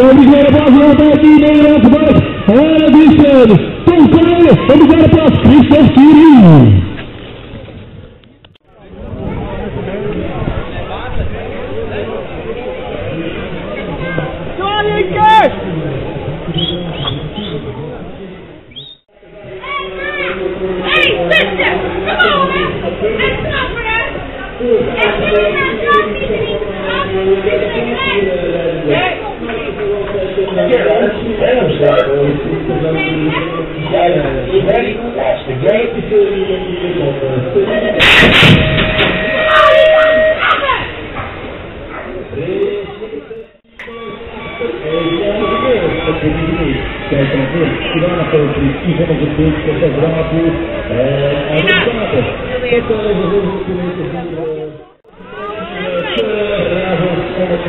Obrigado, Brasil, Alberto, o Alberto, Ana Vicente, Tom Coelho, obrigado para Christopher Quirinho. Gracias.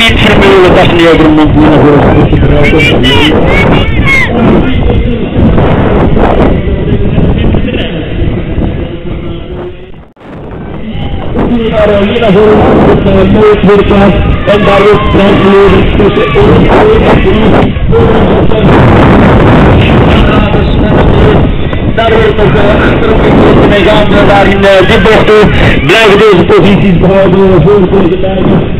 us? Any terminal location over Montana Carolina tweede en daar tussen 1 en 3. Daar wordt nog achterop mee gaan daar in dit bocht blijven deze posities behouden voor deze tijden.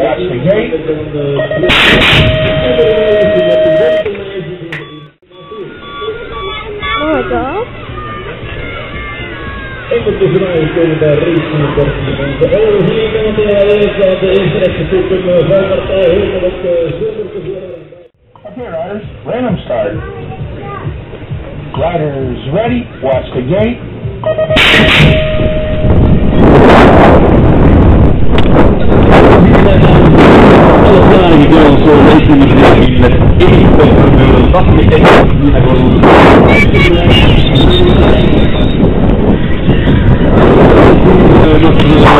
Watch the gate. Okay, Here, riders, random start. Gliders ready, watch the gate. Gaan zo Racing Departement met één punt. Wacht met één. Hier hebben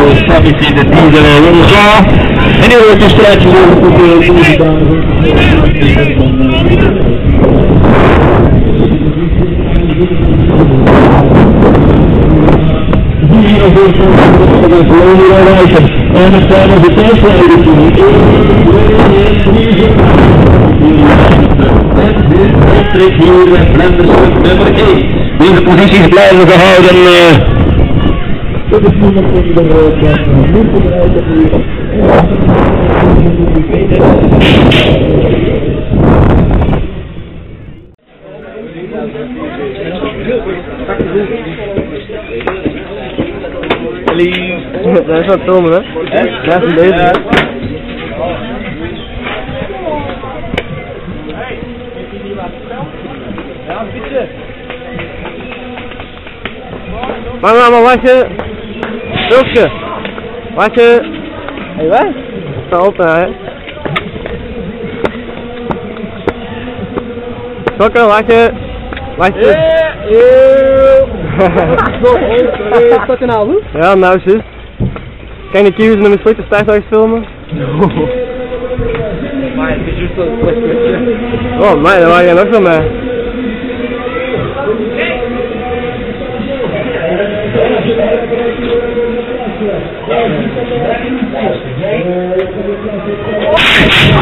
we stabiliteit de diesel Ronza. En nu wordt de strijd voor de Hier over de Florida reizen. En het zijn de tijdsleiders Patrick hier met Blenderstuk nummer 1. Deze posities blijven gehouden. eh, Dat is niemand in de rood van nu voorbij dat is wat tomen, hè? Dat is een Mama, maar wacht je. Zulke. Wacht je. Hé, wat? Sta op, hè. Sokken, wacht je. Wacht je. Wat een oude? Ja, nou. Kan je kiezen om een slechte stijfhuis filmen? Maar het is juist een. Oh, mij, daar waren jij nog zo mee.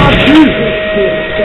Aqui!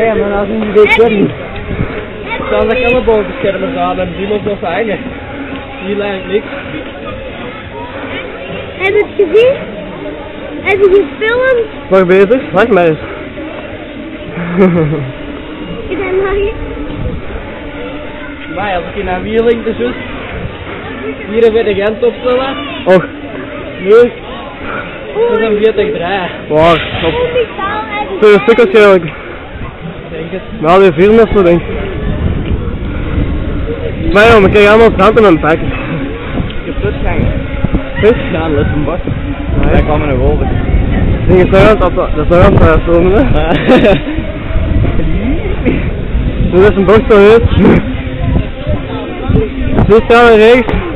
Ja, maar als je dit weet Dan de elleboogbeschermers aan en die moet nog hangen. Hier lijkt niks. Heb je het gezien? Heb je gefilmd? Nog bezig? Wacht maar eens. Ik ben nog hier. Maar als ik hier naar Wieling de zus. Hier weer de Gent opstellen. Och, Nu. Dat is een 40 draai. waar. Op Onbetaal en twee stuk waarschijnlijk. Denk het. Nou, die vier of zo denk ik. Maar ja, we krijgen allemaal strand in een pak. Je plusgangen. Vis? Ja, een Lissenbak. Nee. Daar kwam een over. Dingen zijn aan het, dat is aan het hè. Dit is een bocht van uit. Dit staan we rechts.